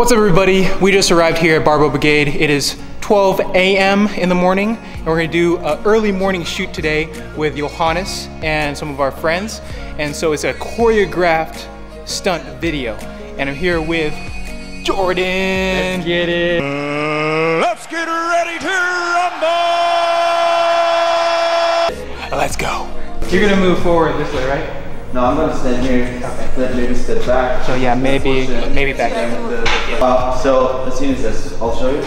What's up everybody? We just arrived here at Barbell Brigade. It is 12 a.m. in the morning and we're gonna do an early morning shoot today with Johannes and some of our friends. And so it's a choreographed stunt video. And I'm here with Jordan. Let's get it. Let's get ready to rumble! Let's go. You're gonna move forward this way, right? No, I'm gonna stand here. Okay. Then maybe step back. So yeah, maybe maybe back there. Uh, so as soon as this. I'll show you.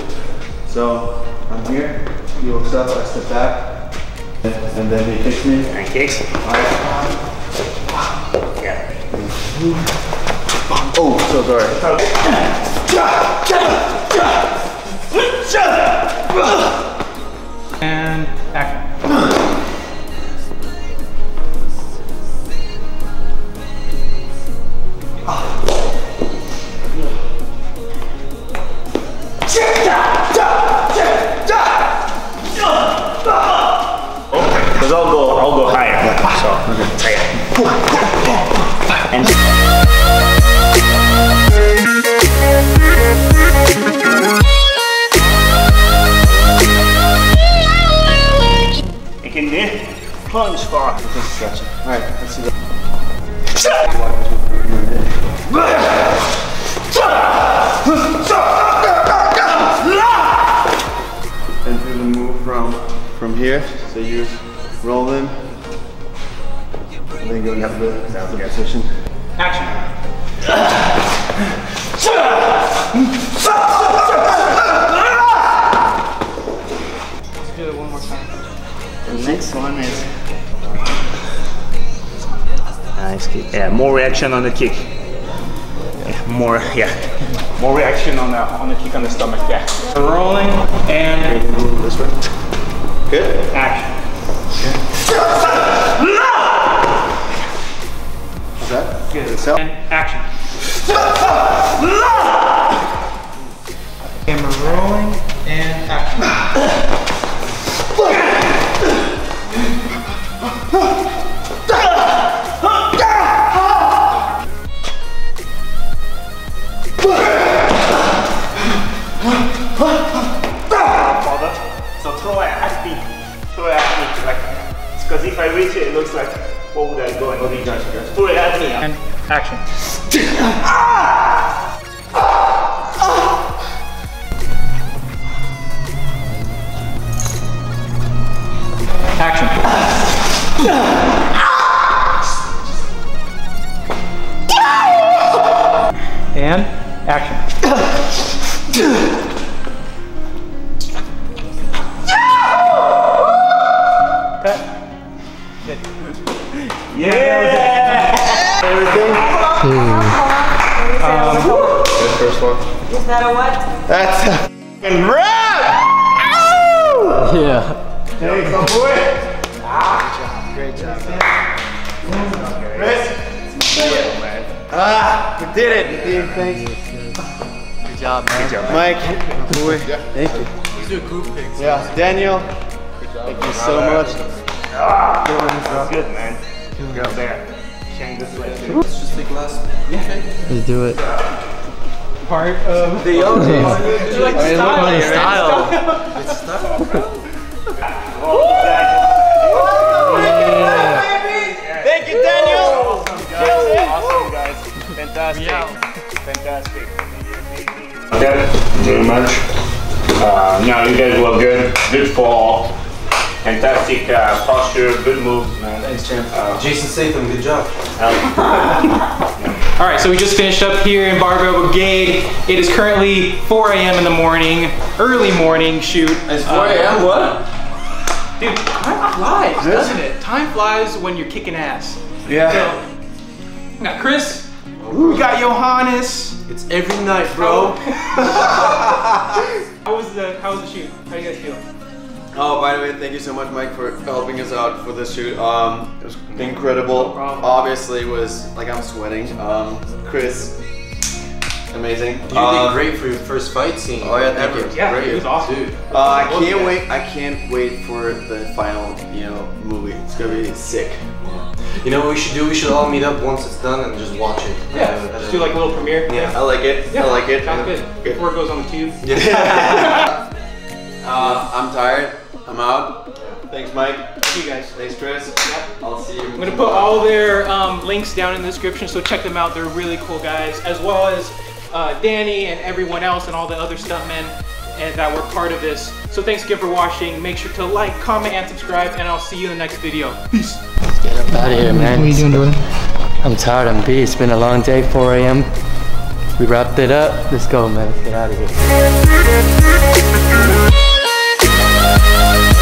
So I'm here. He walks up. I step back, and then he kicks me. And kicks. Yeah. Oh, so sorry. And action. And do plunge far. Gotcha. All right, let's see that. And do the move from from here. So you roll in, and then go into the, the position. Action. Let's do it one more time. the next one is. Uh, nice kick. Yeah, more reaction on the kick. Yeah, more, yeah. More reaction on the on the kick on the stomach. Yeah. Rolling and Move this way. Good. action. Is So- And action. Camera rolling and action. Father. So throw it at me. Throw it at me. Like, because if I reach it, it looks like, what would I go and reach? Throw it at me. And action. Action. Ah! Is that a what? That's a f***ing wrap! Yeah. Hey, come boy. Ah, Great job. Great job. Chris? Ah, we did it. Team, thanks. Good job, man. Good job, Mike. Boy, thank you. These are goof pics. Yeah, Daniel. Thank you so much. That's good, man. Go there. Shane this way too. Let's do it. Part of The old days. like I mean, look at his style. Thank you, Daniel. Awesome guys. Awesome guys. Fantastic. Fantastic. Okay, very much. Uh, now you guys were good. Good fall. Fantastic uh, posture. Good moves, man. Thanks, champ. Jason Statham, good job. All right, so we just finished up here in Barbell Brigade. It is currently 4 a.m. in the morning, early morning shoot. It's um, 4 a.m. What? Dude, time flies, doesn't it? Time flies when you're kicking ass. Yeah. So, we got Chris, we got Johannes. It's every night, bro. How was the How was the shoot? How do you guys feel? Oh, by the way, thank you so much, Mike, for helping us out for this shoot. Um, it was incredible. problem. Obviously, it was like I'm sweating. Um, Chris, amazing. You Uh, did great for your first fight scene. Oh, yeah, thank you. Yeah, Great. it was awesome. Dude. Uh, I can't at wait. I can't wait for the final, you know, movie. It's gonna be sick. You know what we should do? We should all meet up once it's done and just watch it. Yeah, Uh, just do like a little premiere. Yeah. I like it. Yeah. I like it. Sounds good. Good. Before it goes on the tube. Uh, I'm tired. I'm out. Thanks, Mike. Thank you guys. Thanks, Chris. I'll see you. I'm gonna put all their um, links down in the description, so check them out. They're really cool guys, as well as uh, Danny and everyone else and all the other stuntmen and that were part of this. So thanks again for watching. Make sure to like, comment, and subscribe, and I'll see you in the next video. Peace. Let's get up out of here, man. What are you doing, Jordan? I'm tired. I'm beat. It's been a long day. 4 a.m. We wrapped it up. Let's go, man. Let's get out of here oh